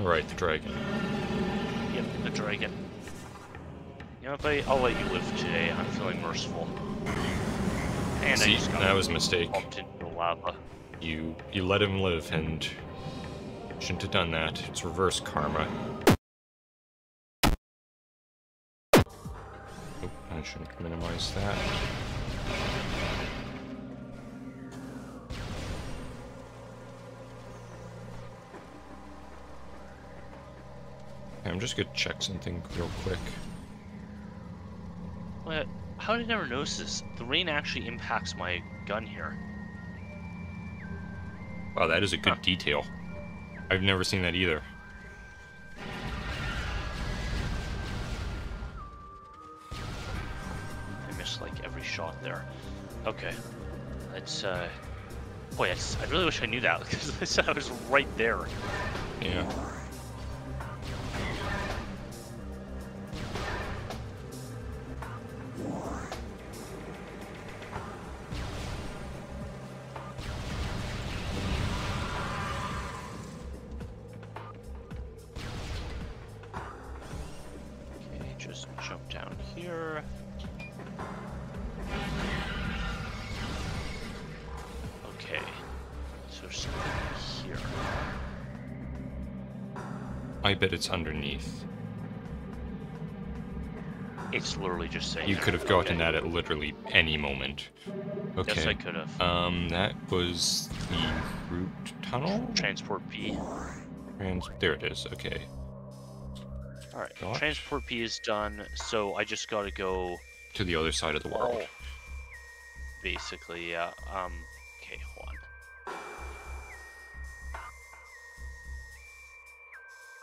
Alright, the dragon. Yep, the dragon. You know, buddy, I'll let you live today. I'm feeling merciful. And See, I just got that was a mistake. You you let him live and shouldn't have done that. It's reverse karma. Oh, I shouldn't minimize that. I'm just gonna check something real quick. What? How did I never notice this? The rain actually impacts my gun here. Wow, that is a good Huh. detail. I've never seen that either. I missed like every shot there. Okay. Let's uh boy, I really wish I knew that because I said I was right there. Yeah. It's underneath. It's literally just saying You could have gotten Okay. that at literally any moment. Okay. Yes, I could have. Um, that was the root tunnel? Transport P. Trans there it is, okay. Alright, Got. Transport P is done, so I just gotta go To the other side of the world. Oh. Basically, yeah. Um,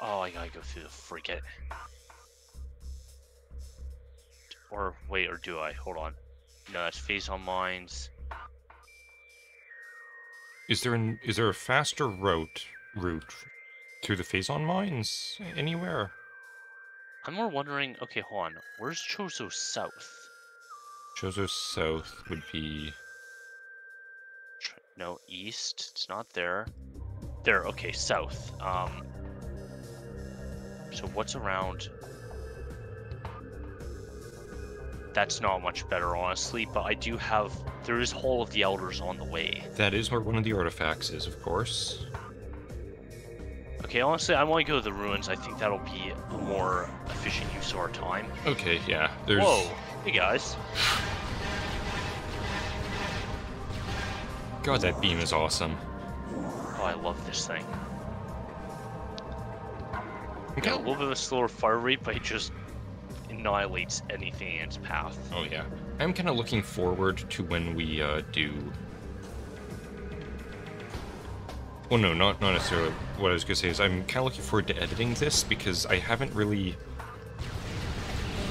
Oh, I gotta go through the frigate. Or, wait, or do I? Hold on. No, that's Phazon mines. Is there an is there a faster route route through the Phazon mines anywhere? I'm more wondering, okay, hold on. Where's Chozo South? Chozo South would be No, east. It's not there. There, okay, south. Um. So what's around? That's not much better, honestly. But I do have. There is Hall of the Elders on the way. that is where one of the artifacts is, of course. Okay, honestly, I want to go to the ruins. I think that'll be a more efficient use of our time. Okay, yeah. There's Whoa, hey guys. God that beam is awesome. Oh, I love this thing. Okay. Yeah, a little bit of a slower fire rate, but it just annihilates anything in its path. Oh yeah. I'm kind of looking forward to when we uh, do. Well, no, not not necessarily. What I was gonna say is I'm kind of looking forward to editing this because I haven't really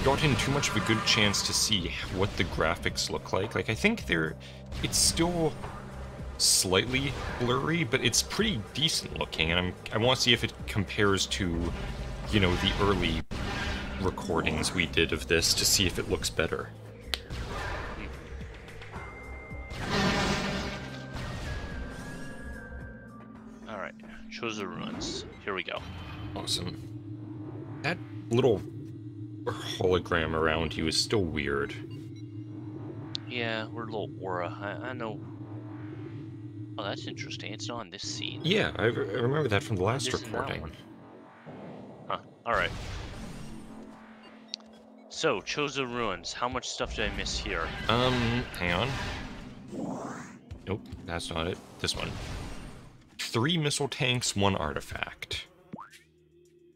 gotten too much of a good chance to see what the graphics look like. Like I think they're, it's still slightly blurry, but it's pretty decent looking, and I'm I want to see if it compares to, you know, the early recordings we did of this to see if it looks better. All right, Chozo ruins. Here we go. Awesome. That little hologram around you is still weird. Yeah, we're a little aura. I, I know. Oh, that's interesting. It's not on this scene. Yeah, I, re- I remember that from the last It is in that recording. Huh. All right. So, Chozo Ruins. How much stuff did I miss here? Um, hang on. Nope, that's not it. This one. Three missile tanks, one artifact.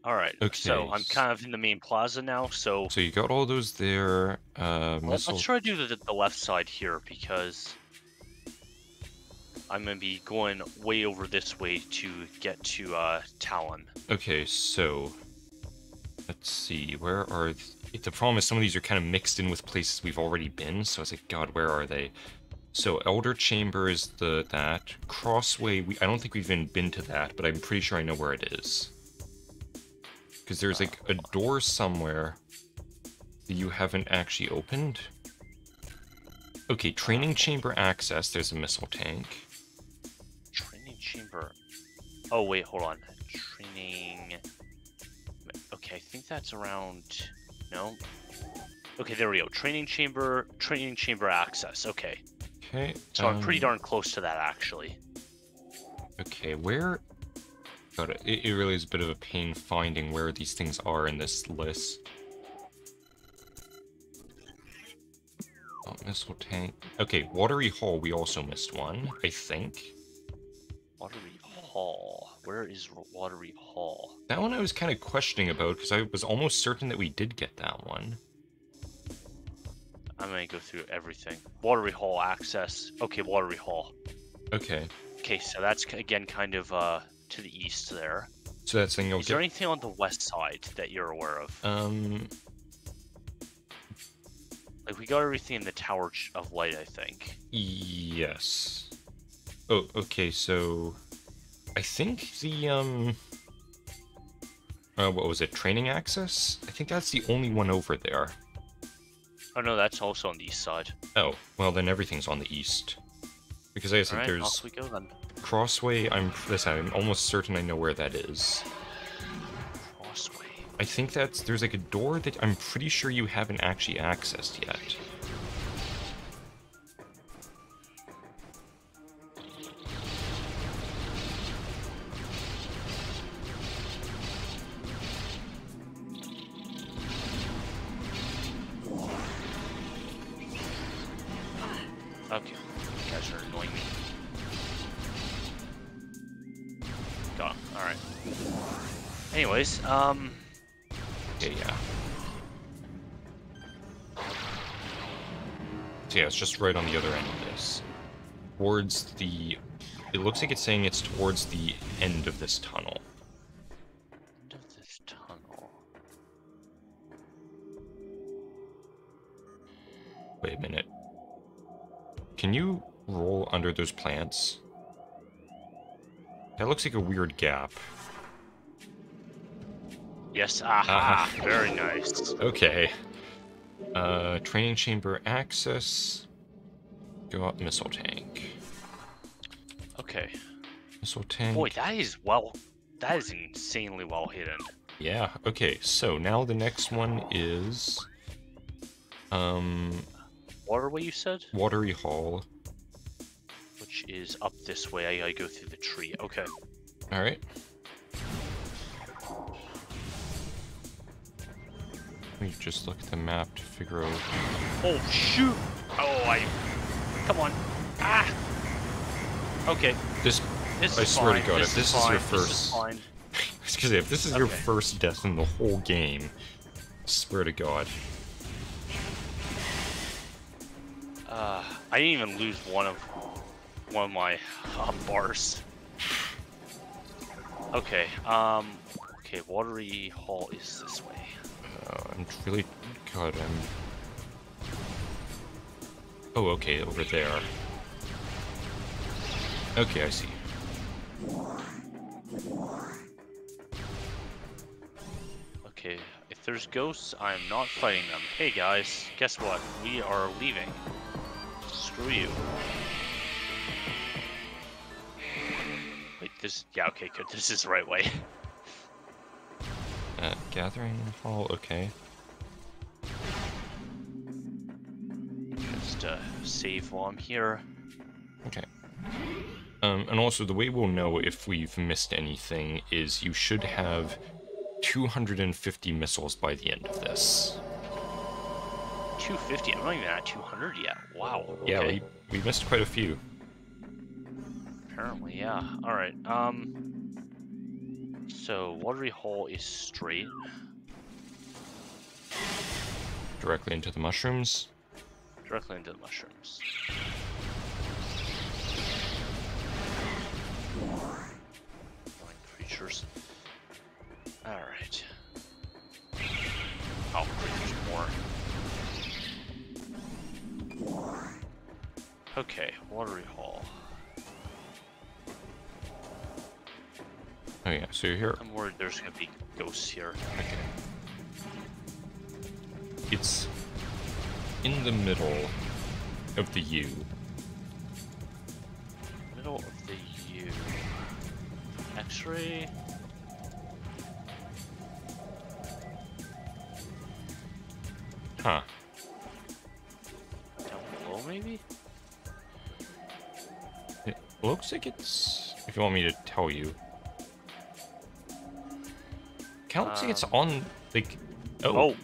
All right. Okay. So I'm kind of in the main plaza now. So So you got all those there. Uh, let- let's try to do the, the left side here because I'm gonna be going way over this way to get to uh, Tallon. Okay, so let's see. Where are th- the problem is some of these are kind of mixed in with places we've already been. So I was like, God, where are they? So Elder Chamber is the that Crossway. We I don't think we've even been to that, but I'm pretty sure I know where it is. Because there's like a door somewhere that you haven't actually opened. Okay, training chamber access. There's a missile tank. Chamber. Oh wait, hold on. Training. Okay, I think that's around. No. Okay, there we go. Training chamber, training chamber access. Okay, Okay. so I'm pretty um, darn close to that actually. Okay, where? God, it, it really is a bit of a pain finding where these things are in this list. Oh, missile tank. Okay, watery hall. We also missed one, I think. Watery Hall. Where is Watery Hall? That one I was kind of questioning about because I was almost certain that we did get that one. I'm gonna go through everything. Watery Hall access. Okay, Watery Hall. Okay, Okay, so that's again kind of uh to the east there. so that's thing. Is there anything on the west side that you're aware of? Um, Like we got everything in the Tower of Light, I think. yes. Oh, okay. So, I think the um, uh, what was it? Training access. I think that's the only one over there. Oh no, that's also on the east side. Oh, well then everything's on the east. Because I said Alright, there's off we go then. Crossway. I'm listen, I'm almost certain I know where that is. Crossway. I think that's there's like a door that I'm pretty sure you haven't actually accessed yet. Okay. You guys are annoying me. Got him. Alright. Anyways, um Okay, yeah. So yeah, it's just right on the other end of this. Towards the... It looks like it's saying it's towards the end of this tunnel. Can you roll under those plants? That looks like a weird gap. Yes, aha! Aha. Very nice. Okay. Uh, training chamber access. Go up missile tank. Okay. Missile tank. Boy, that is well that is insanely well hidden. Yeah, okay, so now the next one is um Waterway you said? Watery Hall. Which is up this way. I gotta go through the tree. Okay. Alright. Let me just look at the map to figure out Oh shoot! Oh I come on. Ah Okay. this This I is swear to fine. God, this if this is is your This first- is fine. because if this is your first death in the whole game, swear to God. Uh, I didn't even lose one of one of my uh, bars. Okay. Um. Okay. Watery Hall is this way. Uh, I'm really God, I'm Oh, okay, over there. Okay, I see. Okay. If there's ghosts, I'm not fighting them. Hey guys, guess what? We are leaving. Screw you. Wait. This. Yeah. Okay. Good. This is the right way. Uh, gathering hall, okay. Just uh, save while I'm here. Okay. Um, and also, the way we'll know if we've missed anything is you should have 250 missiles by the end of this. 250. I'm not even at 200 yet. Wow. Yeah, we, we missed quite a few. Apparently, yeah. All right. Um. So Watery Hole is straight. Directly into the mushrooms. Directly into the mushrooms. Annoying creatures. Alright. Oh, great, there's Okay, Watery Hall. Oh yeah, so you're here. I'm worried there's gonna be ghosts here. Okay. It's in the middle of the U. Middle of the U. X-ray. Looks like it's. If you want me to tell you. Kind of looks like it's Um, on. Like. Oh. Oh,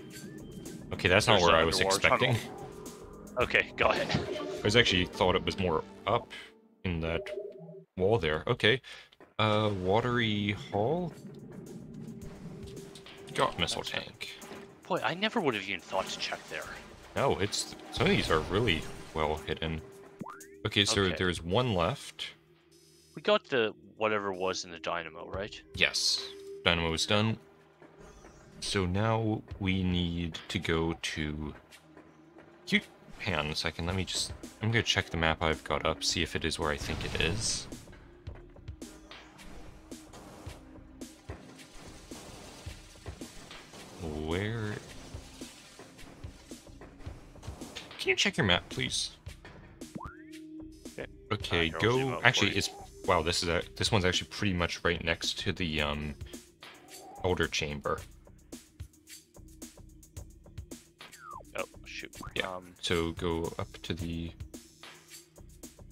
Okay, that's not there's where I was expecting. tunnel. okay, go ahead. I was actually thought it was more up in that wall there. Okay. Uh, watery hall. Got missile That's tank. Boy, I never would have even thought to check there. No, it's some of these are really well hidden. Okay, so Okay. there's one left. We got the whatever was in the dynamo, right? Yes, dynamo is done. So now we need to go to. You hang on a second. Let me just. I'm gonna check the map I've got up, see if it is where I think it is. Where? Can you check your map, please? Okay. Okay, here, I'll zoom go. Actually, it's wow. This is a. This one's actually pretty much right next to the um, elder chamber. Oh, shoot. Yeah. Um, So go up to the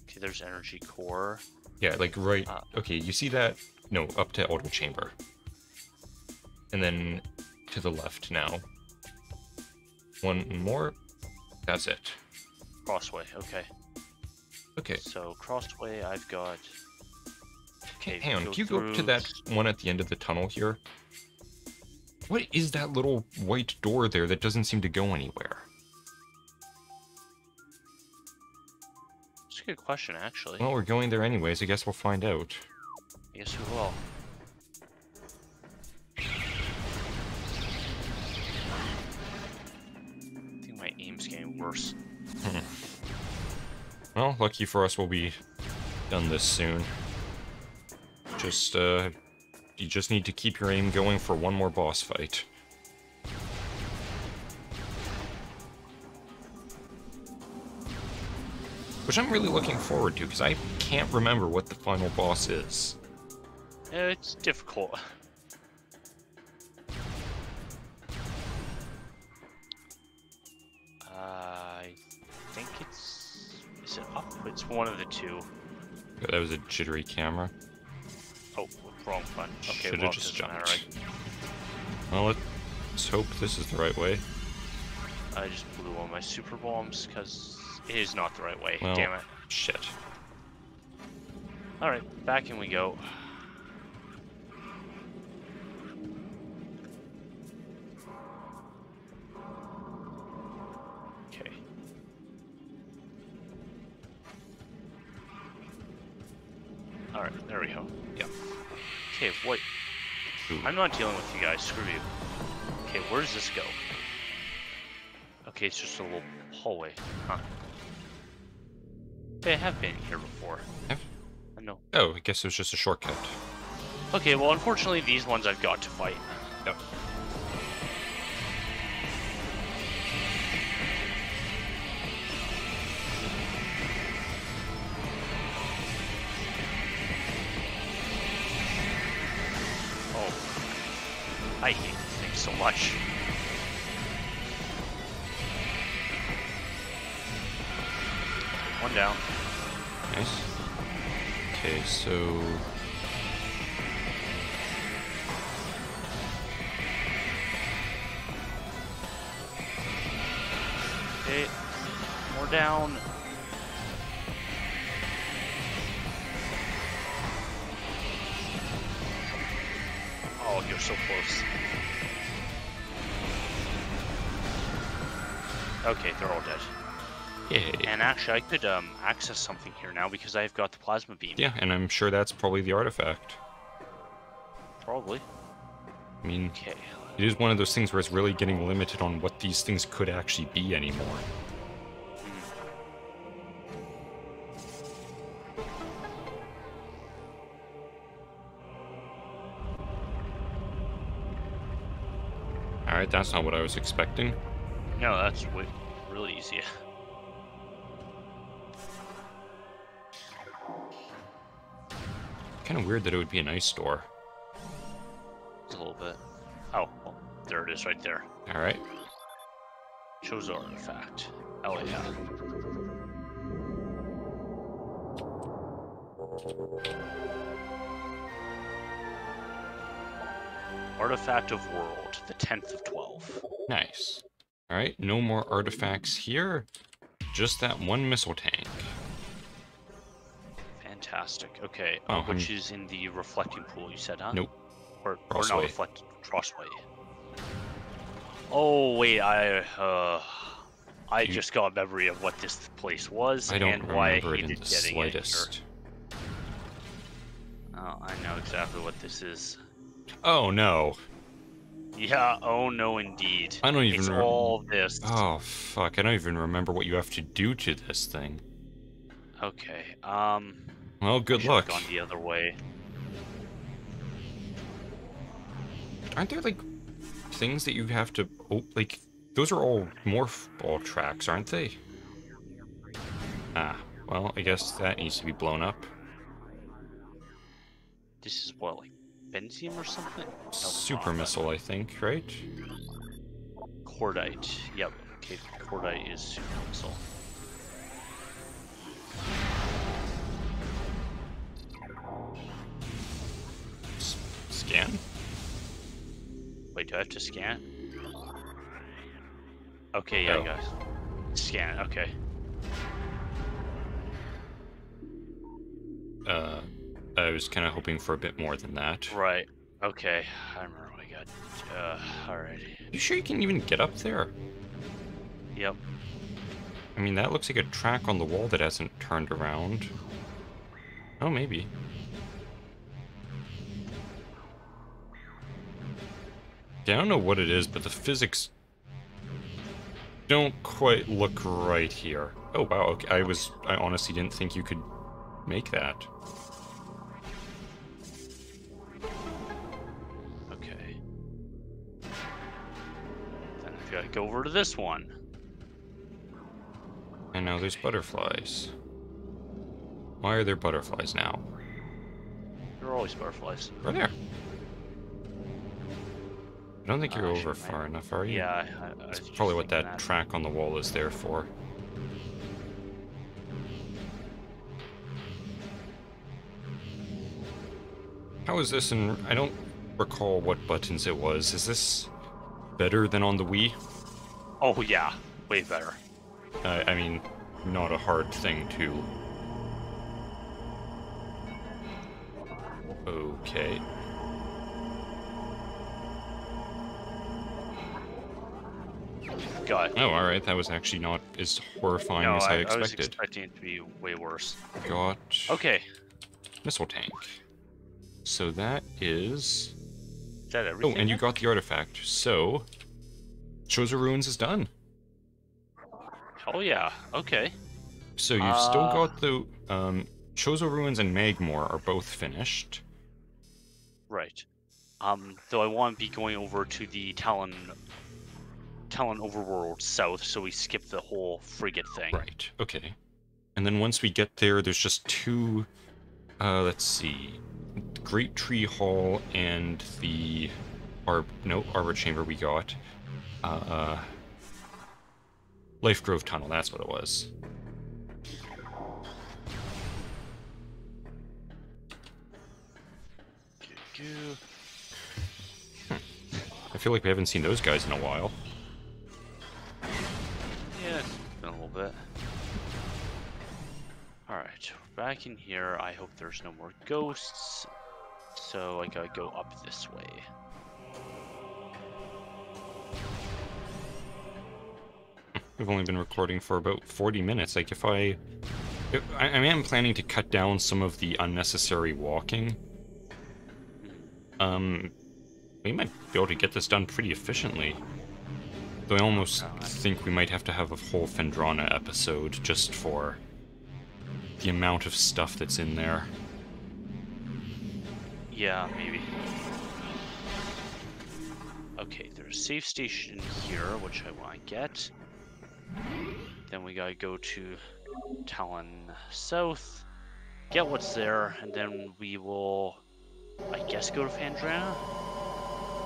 okay, there's energy core. yeah, like right. Ah. Okay, you see that? No, up to elder chamber, and then to the left now. One more. That's it. Crossway, okay. Okay. So, crossway, I've got. Okay, hang on. Can you go up to that one at the end of the tunnel here? What is that little white door there that doesn't seem to go anywhere? It's a good question, actually. Well, we're going there anyways. I guess we'll find out. I guess we will. I think my aim's getting worse. Hmm. Well, lucky for us, we'll be done this soon. Just, uh, you just need to keep your aim going for one more boss fight. Which I'm really looking forward to, because I can't remember what the final boss is. It's difficult. I think it's. Is it up? It's one of the two. That was a jittery camera. Oh, wrong button. Okay, Should've well, just jumped. Well, let's hope this is the right way. I, I just blew all my super bombs because it is not the right way. Well- Damn it. Shit. Alright, back in we go. Alright, there we go. Yep. Okay, wait. I'm not dealing with you guys, screw you. Okay, where does this go? Okay, it's just a little hallway. Huh. They have been here before. Have- I know. Oh, I guess it was just a shortcut. Okay, well, unfortunately, these ones I've got to fight. Yep. So much. One down. Nice. Okay, so Okay. More down. Okay, they're all dead. yay. And actually, I could um, access something here now because I've got the plasma beam. Yeah, and I'm sure that's probably the artifact. Probably. I mean, Okay. it is one of those things where it's really getting limited on what these things could actually be anymore. Alright, that's not what I was expecting. No, that's way, really easy. Kind of weird that it would be an ice store. Just a little bit. Oh, well, there it is right there. Alright. Chozo artifact. Oh yeah. Artifact of World, the 10th of 12. Nice. Alright, no more artifacts here. Just that one missile tank. Fantastic. Okay, Oh, uh, which I'm- is in the reflecting pool, you said, huh? Nope. Or, or not Crossway. reflecting, crossway. Oh, wait, I, uh... I You- just got a memory of what this place was I don't and why I it hated in the getting it here. Oh, I know exactly what this is. Oh no. Yeah, oh no indeed. I don't even It's all this. Oh fuck, I don't even remember what you have to do to this thing. Okay, um... Well, good luck. gone the other way. Aren't there like things that you have to oh like those are all morph ball tracks, aren't they? Ah, well, I guess that needs to be blown up. This is what, like, Bendezium or something? Super missile, I think, right? Cordite. Yep. Okay, Cordite is super missile. S- scan? Wait, do I have to scan? Okay, yeah, Oh. guys. Scan, okay. I was kind of hoping for a bit more than that. Right. Okay, I remember what I got. Uh, alrighty. You sure you can even get up there? Yep. I mean, that looks like a track on the wall that hasn't turned around. Oh, maybe. Yeah, I don't know what it is, but the physics don't quite look right here. Oh, wow, okay. I was... I honestly didn't think you could make that. Then I've got to go over to this one. And now there's butterflies. Why are there butterflies now? There are always butterflies. Right there? I don't think you're Uh, over far enough, are you? Yeah, I, I, That's probably what thinking that, track on the wall is there for. How is this in... I don't recall what buttons it was. Is this better than on the Wii? Oh yeah, way better. Uh, I mean, not a hard thing to... Okay. God. Oh, alright, that was actually not as horrifying no, as I, I, I was expected. expecting it to be way worse. Got Okay, missile tank. So that is... that Oh, and you got the artifact. So, Chozo Ruins is done. Oh yeah. Okay. So you've still Uh. got the um, Chozo Ruins and Magmoor are both finished. Right. Um, though I want to be going over to the Tallon, Tallon Overworld South, so we skip the whole frigate thing. Right. Okay. And then once we get there, there's just two. Uh, let's see, Great Tree Hall and the Arb. No, Arbor Chamber we got. Uh, Life Grove Tunnel. That's what it was. Goo. I feel like we haven't seen those guys in a while. Yeah, it's been a little bit. Alright, back in here. I hope there's no more ghosts. So I gotta go up this way. We've only been recording for about 40 minutes. Like, if I... If, I, I am planning to cut down some of the unnecessary walking. Um, we might be able to get this done pretty efficiently. Though I almost Oh, think we might have to have a whole Phendrana episode just for the amount of stuff that's in there. Yeah, maybe. Okay, there's a safe station here, which I want to get. Then we gotta go to Tallon South, get what's there, and then we will, I guess, go to Phendrana?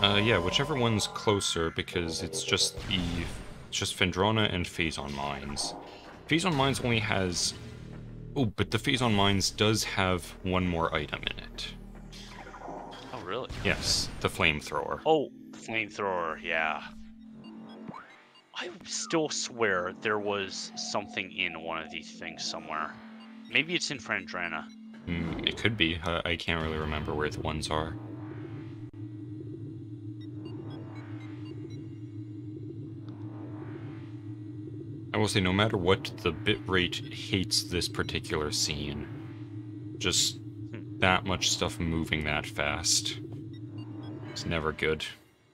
Uh, yeah, whichever one's closer, because it's just the It's just Phendrana and Phazon Mines. Phazon Mines only has... Oh, but the Phazon Mines does have one more item in it. Really? Yes, the Flamethrower. Oh, flamethrower, yeah. I still swear there was something in one of these things somewhere. Maybe it's in Phendrana. Mm, it could be. Uh, I can't really remember where the ones are. I will say, no matter what, the bitrate hates this particular scene. Just that much stuff moving that fast. It's never good.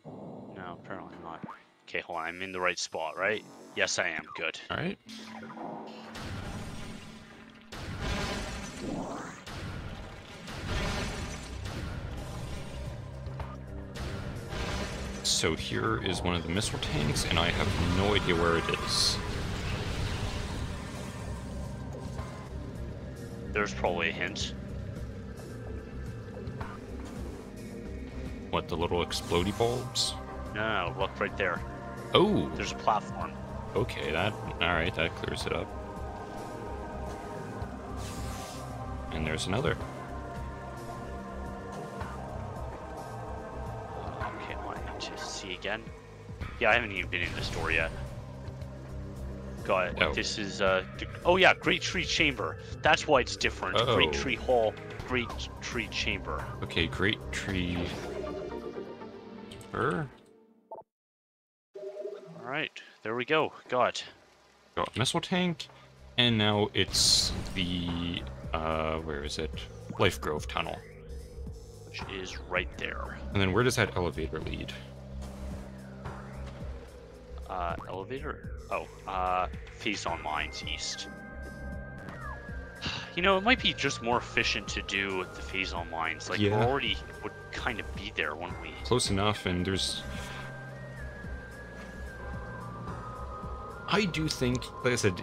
No, apparently not. Okay, hold on. I'm in the right spot, right? Yes, I am. Good. Alright. So here is one of the missile tanks, and I have no idea where it is. There's probably a hint. What, the little explodey bulbs? No, no, look right there. Oh, There's a platform. okay, that, alright, that clears it up. And there's another. Okay, I want to see again. Yeah, I haven't even been in the store yet. Got it. Oh. This is uh. Oh yeah, Great Tree Chamber. That's why it's different. Great Oh. Tree Hall, Great Tree Chamber. Okay, great tree. Er, All right, there we go. Got. got missile tank, and now it's the uh, where is it? Life Grove tunnel. Which is right there. And then where does that elevator lead? Uh, elevator. Oh, uh, Phazon mines east. You know, it might be just more efficient to do the Phazon mines. Like, Yeah. we're already would kind of be there, wouldn't we? Close enough, and there's. I do think, like I said,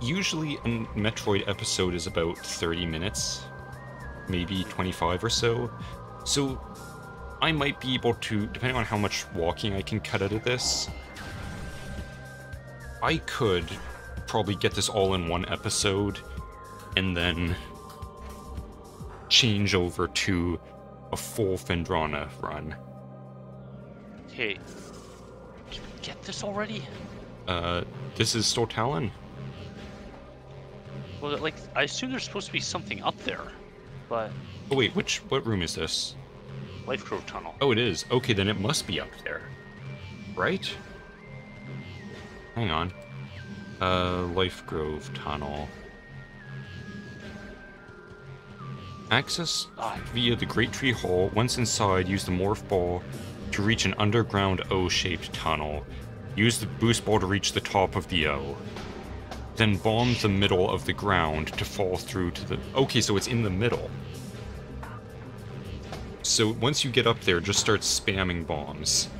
usually a Metroid episode is about 30 minutes, maybe 25 or so. So I might be able to, depending on how much walking I can cut out of this, I could probably get this all in one episode and then change over to a full Phendrana run. Okay. Did we get this already? Uh, this is still Tallon? Well, like, I assume there's supposed to be something up there, but Oh wait, which what room is this? Life Grove Tunnel. Oh, it is. Okay, then it must be up there, right? Hang on. Uh, Life Grove Tunnel. Access via the Great Tree Hall. Once inside, use the Morph Ball to reach an underground O-shaped tunnel. Use the boost ball to reach the top of the O. Then bomb the middle of the ground to fall through to the. Okay, so it's in the middle. So once you get up there, just start spamming bombs.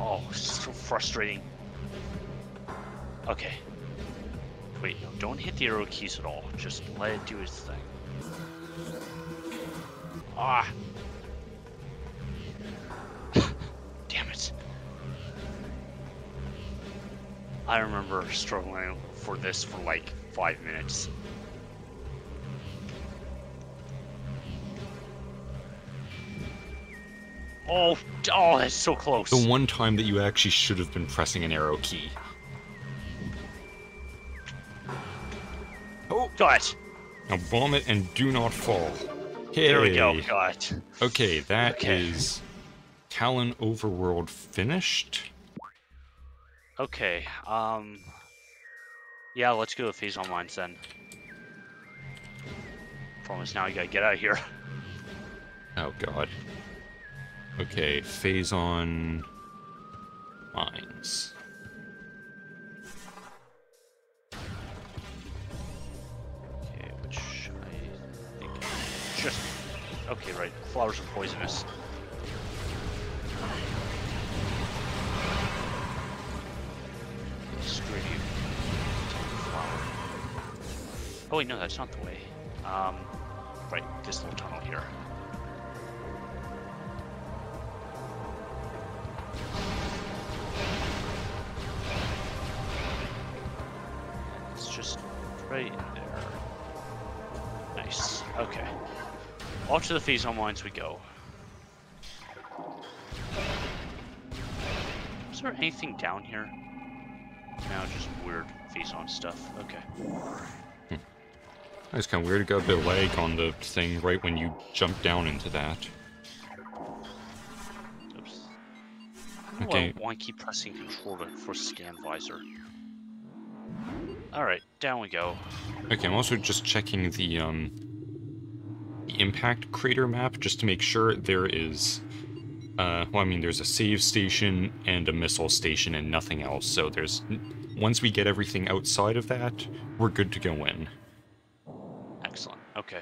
oh, so frustrating. Okay. Wait, no, don't hit the arrow keys at all. Just let it do its thing. Ah! Damn it. I remember struggling for this for like five minutes. Oh, oh, that's so close. The one time that you actually should have been pressing an arrow key. Got it. now bomb it and do not fall. Hey. There we go. Got it. Okay, that is Okay. Tallon Overworld finished. Okay. Um. Yeah, let's go with Phase Online then. Problem is now you gotta get out of here. Oh god. Okay, Phazon mines. flowers are poisonous. Screw you. Oh wait, no, that's not the way. Um, right, this little tunnel here. It's just right To the Phazon mines we go. Is there anything down here? No, just weird Phazon stuff. Okay. It's kind of weird. It got a bit of lag on the thing right when you jump down into that. Oops. Okay. okay. why keep pressing control for scan visor. Alright, down we go. Okay, I'm also just checking the um impact crater map just to make sure there is uh well I mean there's a save station and a missile station and nothing else. So there's once we get everything outside of that, we're good to go in. Excellent. Okay.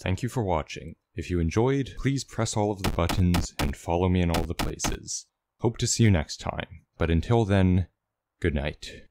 Thank you for watching. If you enjoyed, please press all of the buttons and follow me in all the places. Hope to see you next time, but until then, good night.